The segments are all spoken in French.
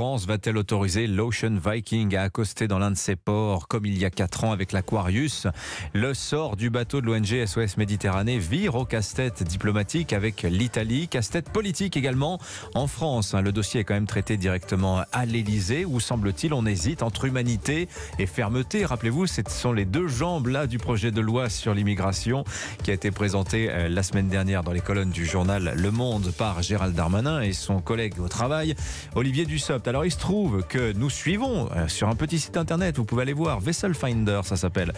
France va-t-elle autoriser l'Ocean Viking à accoster dans l'un de ses ports comme il y a 4 ans avec l'Aquarius? Le sort du bateau de l'ONG SOS Méditerranée vire au casse-tête diplomatique avec l'Italie, casse-tête politique également en France. Le dossier est quand même traité directement à l'Elysée où semble-t-il on hésite entre humanité et fermeté. Rappelez-vous, ce sont les deux jambes là du projet de loi sur l'immigration qui a été présenté euh, la semaine dernière dans les colonnes du journal Le Monde par Gérald Darmanin et son collègue au travail, Olivier Dussopt. Alors il se trouve que nous suivons euh, sur un petit site internet, vous pouvez aller voir, Vessel Finder, ça s'appelle,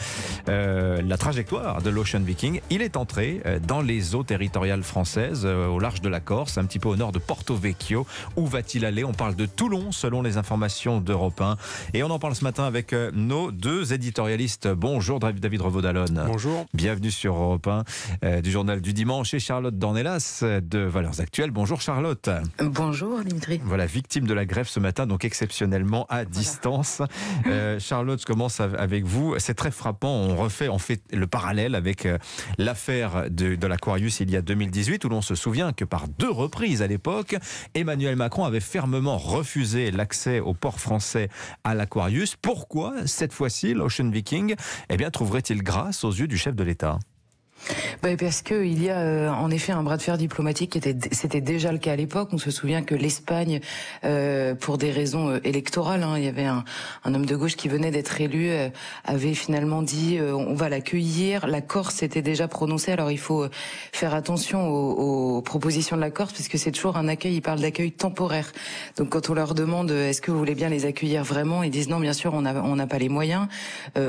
euh, la trajectoire de l'Ocean Viking. Il est entré dans les eaux territoriales françaises, au large de la Corse, un petit peu au nord de Porto Vecchio. Où va-t-il aller? On parle de Toulon, selon les informations d'Europe 1. Et on en parle ce matin avec nos deux éditorialistes. Bonjour David Revaudalon. Bonjour. Bienvenue sur Europe 1 du journal du dimanche et Charlotte Dornelas de Valeurs Actuelles. Bonjour Charlotte. Bonjour Dimitri. Voilà, victime de la grève ce matin, donc exceptionnellement à distance. Euh, Charlotte, je commence avec vous. C'est très frappant. On refait, on fait le parallèle avec euh, l'affaire de, de l'Aquarius il y a 2018, où l'on se souvient que par deux reprises à l'époque, Emmanuel Macron avait fermement refusé l'accès au port français à l'Aquarius. Pourquoi cette fois-ci l'Ocean Viking eh bien, trouverait-il grâce aux yeux du chef de l'État? Bah parce que il y a euh, en effet un bras de fer diplomatique qui était c'était déjà le cas à l'époque. On se souvient que l'Espagne, euh, pour des raisons euh, électorales, hein, il y avait un, un, homme de gauche qui venait d'être élu, euh, avait finalement dit on va l'accueillir. La Corse s'était déjà prononcée. Alors il faut faire attention aux, aux propositions de la Corse parce que c'est toujours un accueil. Ils parlent d'accueil temporaire. Donc quand on leur demande est-ce que vous voulez bien les accueillir vraiment, ils disent non, bien sûr, on n'a on n'a pas les moyens.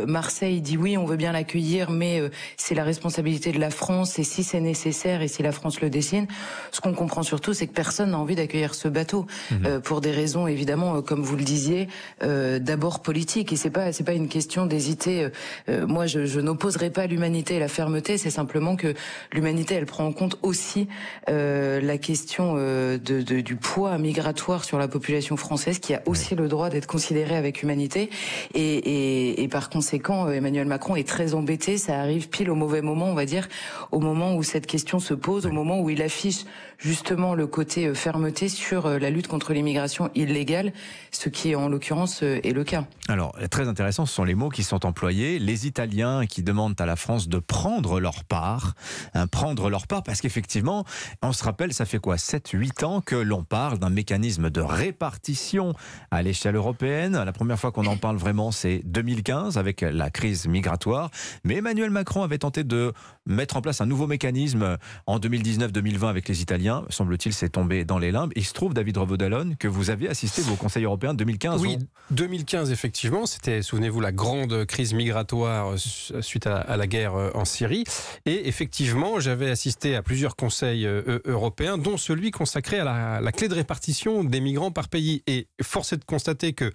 Marseille dit oui, on veut bien l'accueillir, mais c'est la responsabilité de la France et si c'est nécessaire et si la France le dessine, ce qu'on comprend surtout, c'est que personne n'a envie d'accueillir ce bateau mhm. euh, pour des raisons évidemment, euh, comme vous le disiez, euh, d'abord politiques. Et c'est pas c'est pas une question d'hésiter. moi, je, je n'opposerai pas l'humanité et la fermeté. C'est simplement que l'humanité, elle prend en compte aussi la question de, de, du poids migratoire sur la population française, qui a aussi le droit d'être considérée avec humanité. Et, et, et par conséquent, Emmanuel Macron est très embêté. Ça arrive pile au mauvais moment, on va dire au moment où cette question se pose, au moment où il affiche justement le côté euh, fermeté sur euh, la lutte contre l'immigration illégale, ce qui en l'occurrence euh, est le cas. Alors, très intéressant, ce sont les mots qui sont employés. Les Italiens qui demandent à la France de prendre leur part, hein, prendre leur part, parce qu'effectivement, on se rappelle, ça fait quoi 7-8 ans que l'on parle d'un mécanisme de répartition à l'échelle européenne. La première fois qu'on en parle vraiment, c'est 2015 avec la crise migratoire. Mais Emmanuel Macron avait tenté de mettre en place un nouveau mécanisme en 2019-2020 avec les Italiens. Semble-t-il, c'est tombé dans les limbes. Il se trouve, David Revaudalon, que vous aviez assisté au Conseil européen 2015. Oui, 2015, effectivement. C'était, souvenez-vous, la grande crise migratoire suite à, la guerre euh, en Syrie. Et effectivement, j'avais assisté à plusieurs conseils euh, européens, dont celui consacré à la, la clé de répartition des migrants par pays. Et force est de constater que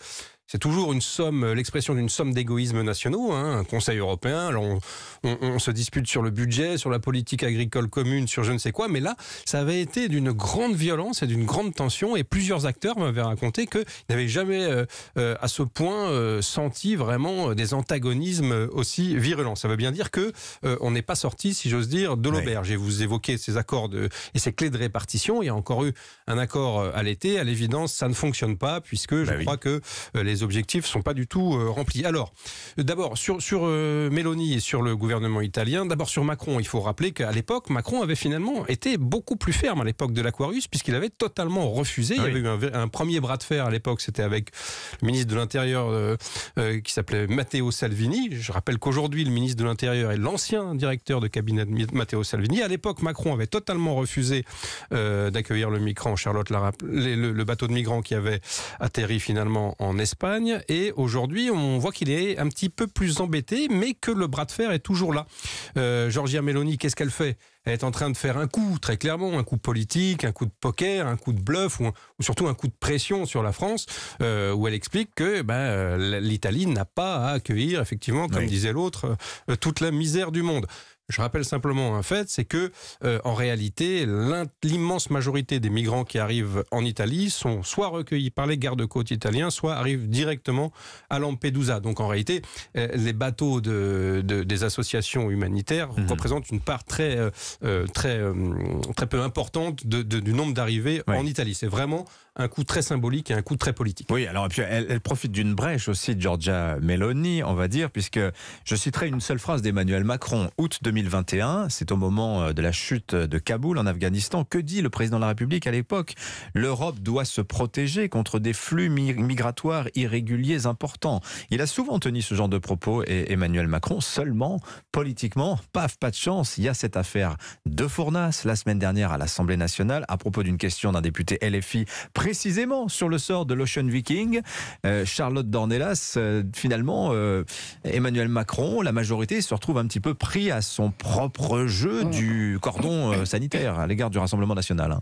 c'est toujours une somme, euh, l'expression d'une somme d'égoïsmes nationaux. Hein, un Conseil européen, on, on, se dispute sur le budget, sur la politique agricole commune, sur je ne sais quoi, mais là, ça avait été d'une grande violence et d'une grande tension, et plusieurs acteurs m'avaient raconté qu'ils n'avaient jamais euh, euh, à ce point senti vraiment des antagonismes aussi virulents. Ça veut bien dire que on n'est pas sorti, si j'ose dire, de l'auberge. Et vous évoquez ces accords de, et ces clés de répartition. Il y a encore eu un accord à l'été. À l'évidence, ça ne fonctionne pas, puisque je bah crois que les les objectifs sont pas du tout euh, remplis. Alors, d'abord, sur, sur euh, Mélanie et sur le gouvernement italien, d'abord sur Macron, il faut rappeler qu'à l'époque, Macron avait finalement été beaucoup plus ferme à l'époque de l'Aquarius, puisqu'il avait totalement refusé. Il y avait eu un, premier bras de fer à l'époque, c'était avec le ministre de l'Intérieur euh, qui s'appelait Matteo Salvini. Je rappelle qu'aujourd'hui, le ministre de l'Intérieur est l'ancien directeur de cabinet de Matteo Salvini. À l'époque, Macron avait totalement refusé d'accueillir le migrant, Charlotte le, le bateau de migrants qui avait atterri finalement en Espagne. Et aujourd'hui, on voit qu'il est un petit peu plus embêté, mais que le bras de fer est toujours là. Euh, Georgia Meloni, qu'est-ce qu'elle fait? Elle est en train de faire un coup, très clairement, un coup politique, un coup de poker, un coup de bluff, ou, surtout un coup de pression sur la France, euh, où elle explique que ben, euh, l'Italie n'a pas à accueillir, effectivement, comme disait l'autre, toute la misère du monde. Je rappelle simplement un fait, c'est que euh, en réalité, l'immense majorité des migrants qui arrivent en Italie sont soit recueillis par les gardes-côtes italiens, soit arrivent directement à Lampedusa. Donc en réalité, euh, les bateaux de, des associations humanitaires mhm. représentent une part très euh, très très peu importante du nombre d'arrivées en Italie. C'est vraiment un coup très symbolique et un coup très politique. Oui, alors puis elle, profite d'une brèche aussi de Georgia Meloni, on va dire, puisque je citerai une seule phrase d'Emmanuel Macron, août 2021, c'est au moment euh, de la chute de Kaboul en Afghanistan. Que dit le président de la République à l'époque? L'Europe doit se protéger contre des flux migratoires irréguliers importants. Il a souvent tenu ce genre de propos et Emmanuel Macron, seulement politiquement, paf, pas de chance, il y a cette affaire de Fournas la semaine dernière à l'Assemblée nationale à propos d'une question d'un député LFI précisément sur le sort de l'Ocean Viking. Euh, Charlotte Dornelas, euh, finalement, euh, Emmanuel Macron, la majorité se retrouve un petit peu pris à son propre jeu du cordon sanitaire à l'égard du Rassemblement national. Hein.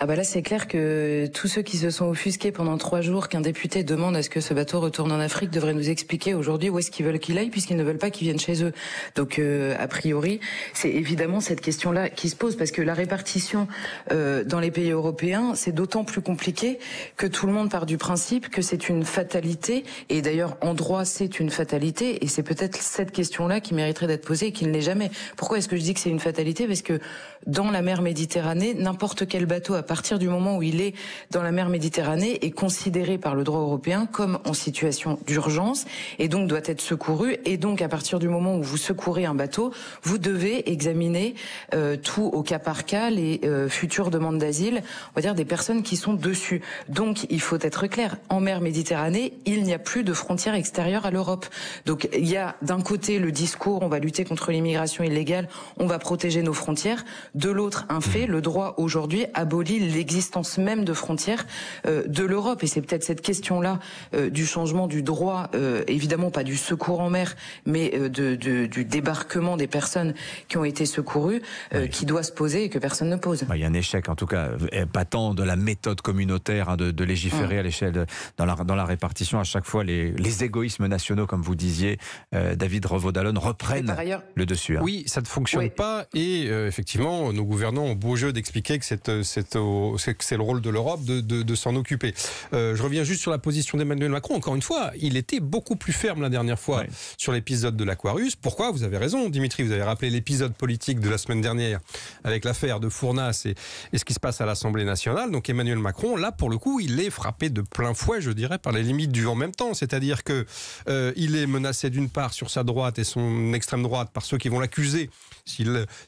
Ah bah là c'est clair que tous ceux qui se sont offusqués pendant trois jours qu'un député demande à ce que ce bateau retourne en Afrique devraient nous expliquer aujourd'hui où est-ce qu'ils veulent qu'il aille puisqu'ils ne veulent pas qu'il vienne chez eux. Donc euh, a priori c'est évidemment cette question-là qui se pose parce que la répartition euh, dans les pays européens c'est d'autant plus compliqué que tout le monde part du principe que c'est une fatalité et d'ailleurs en droit c'est une fatalité et c'est peut-être cette question-là qui mériterait d'être posée et qui ne l'est jamais. Pourquoi est-ce que je dis que c'est une fatalité? Parce que dans la mer Méditerranée n'importe quel bateau partir du moment où il est dans la mer Méditerranée, est considéré par le droit européen comme en situation d'urgence et donc doit être secouru. Et donc, à partir du moment où vous secourez un bateau, vous devez examiner euh, tout au cas par cas les euh, futures demandes d'asile, on va dire des personnes qui sont dessus. Donc, il faut être clair. En mer Méditerranée, il n'y a plus de frontières extérieures à l'Europe. Donc, il y a d'un côté le discours, on va lutter contre l'immigration illégale, on va protéger nos frontières. De l'autre, un fait, le droit aujourd'hui abolit l'existence même de frontières euh, de l'Europe. Et c'est peut-être cette question-là euh, du changement du droit, euh, évidemment pas du secours en mer, mais de, du débarquement des personnes qui ont été secourues, qui doit se poser et que personne ne pose. Il y a un échec, en tout cas, pas tant de la méthode communautaire hein, de, légiférer mm. à l'échelle dans la, dans la répartition. À chaque fois, les, les égoïsmes nationaux, comme vous disiez, David Revaudalon, reprennent le dessus. Hein. Oui, ça ne fonctionne pas. Et effectivement, nos gouvernants ont beau jeu d'expliquer que c'est, c'est c'est le rôle de l'Europe de, s'en occuper. Euh, je reviens juste sur la position d'Emmanuel Macron. Encore une fois, il était beaucoup plus ferme la dernière fois sur l'épisode de l'Aquarius. Pourquoi? Vous avez raison, Dimitri. Vous avez rappelé l'épisode politique de la semaine dernière avec l'affaire de Fournas et, ce qui se passe à l'Assemblée nationale. Donc Emmanuel Macron, là, pour le coup, il est frappé de plein fouet, je dirais, par les limites du en même temps. C'est-à-dire que euh, il est menacé d'une part sur sa droite et son extrême droite par ceux qui vont l'accuser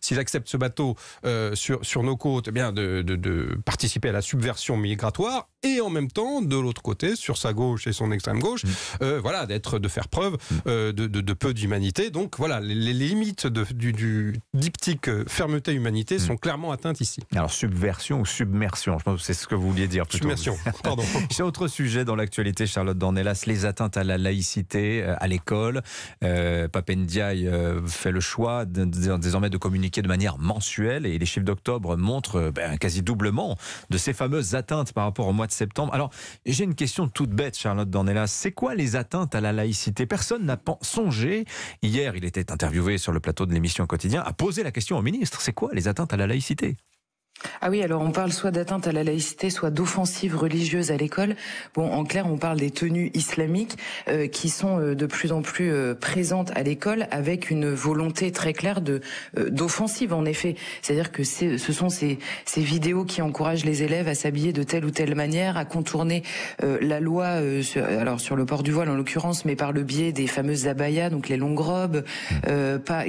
s'il accepte ce bateau euh, sur, sur nos côtes, eh bien de, de, participer à la subversion migratoire et en même temps, de l'autre côté, sur sa gauche et son extrême gauche, mm. euh, voilà, d'être, de faire preuve mm. euh, de, de, peu d'humanité. Donc voilà, les, limites du, du, diptyque fermeté humanité mm. sont clairement atteintes ici. Alors subversion ou submersion, je pense que c'est ce que vous vouliez dire. Plutôt. Submersion, pardon. C'est autre sujet dans l'actualité, Charlotte Dornelas, les atteintes à la laïcité à l'école. Euh, Papendiaï fait le choix désormais de communiquer de manière mensuelle et les chiffres d'octobre montrent euh, ben, quasi doublement de ces fameuses atteintes par rapport au mois de septembre. Alors, j'ai une question toute bête, Charlotte Dornelas. C'est quoi les atteintes à la laïcité? Personne n'a songé. Hier, il était interviewé sur le plateau de l'émission Quotidien à poser la question au ministre. C'est quoi les atteintes à la laïcité? Ah oui, alors on parle soit d'atteinte à la laïcité, soit d'offensive religieuse à l'école. Bon, en clair, on parle des tenues islamiques euh, qui sont euh, de plus en plus euh, présentes à l'école, avec une volonté très claire de d'offensive. En effet, c'est-à-dire que ce sont ces, ces vidéos qui encouragent les élèves à s'habiller de telle ou telle manière, à contourner la loi, sur, alors sur le port du voile en l'occurrence, mais par le biais des fameuses abayas, donc les longues robes,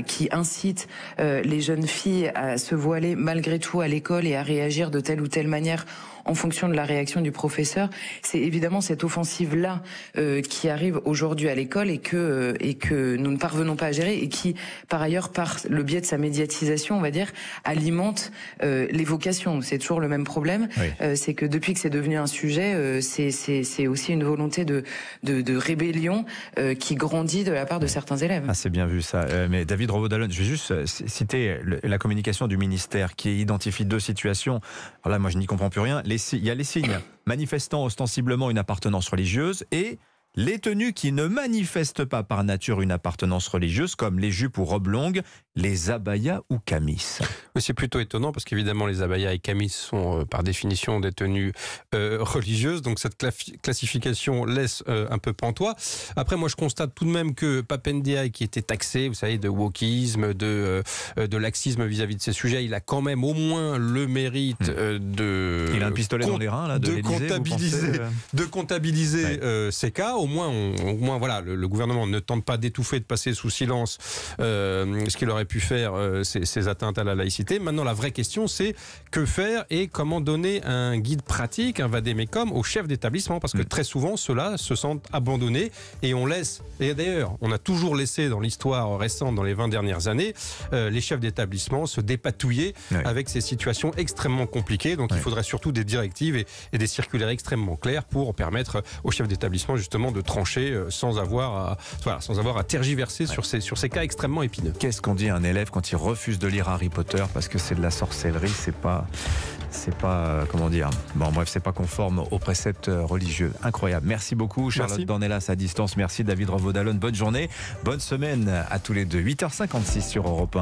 qui incitent les jeunes filles à se voiler malgré tout à l'école et à réagir de telle ou telle manière en fonction de la réaction du professeur. C'est évidemment cette offensive-là euh, qui arrive aujourd'hui à l'école et que euh, et que nous ne parvenons pas à gérer et qui, par ailleurs, par le biais de sa médiatisation, on va dire, alimente euh, les vocations. C'est toujours le même problème. Euh, c'est que depuis que c'est devenu un sujet, c'est c'est aussi une volonté de de, de rébellion qui grandit de la part de certains élèves. Ah, c'est bien vu ça. mais David Rovodalon, je vais juste citer la communication du ministère qui identifie deux situations. Alors là, moi, je n'y comprends plus rien il y a les signes manifestant ostensiblement une appartenance religieuse et les tenues qui ne manifestent pas par nature une appartenance religieuse, comme les jupes ou robes longues, les abayas ou camis. C'est plutôt étonnant parce qu'évidemment, les abayas et camis sont euh, par définition des tenues euh, religieuses. Donc cette classification laisse euh, un peu pantois. Après, moi, je constate tout de même que Papendiaï, qui était taxé, vous savez, de wokisme, de, de laxisme vis-à-vis de ces sujets, il a quand même au moins le mérite hmm. de. Il a un pistolet dans les reins, là, de, comptabiliser, de comptabiliser ces cas. Au moins, au moins voilà, le, gouvernement ne tente pas d'étouffer, de passer sous silence ce qu'il aurait pu faire ces, ces atteintes à la laïcité. Maintenant, la vraie question, c'est que faire et comment donner un guide pratique, un vadémécum aux chefs d'établissement, parce que mm. très souvent, ceux-là se sentent abandonnés et on laisse, et d'ailleurs, on a toujours laissé dans l'histoire récente, dans les 20 dernières années, euh, les chefs d'établissement se dépatouiller avec ces situations extrêmement compliquées. Donc, il faudrait surtout des directives et, des circulaires extrêmement clairs pour permettre aux chefs d'établissement, justement, de trancher euh, sans avoir à, voilà, sans avoir à tergiverser sur, ces, sur ces cas extrêmement épineux. Qu'est-ce qu'on dit à un élève quand il refuse de lire Harry Potter parce que c'est de la sorcellerie, c'est pas, c'est pas, euh, comment dire, bon bref, c'est pas conforme aux préceptes euh, religieux. Incroyable. Merci beaucoup Charlotte Dornelas à distance. Merci David Revaudalon. Bonne journée, bonne semaine à tous les deux. 8h56 sur Europe 1.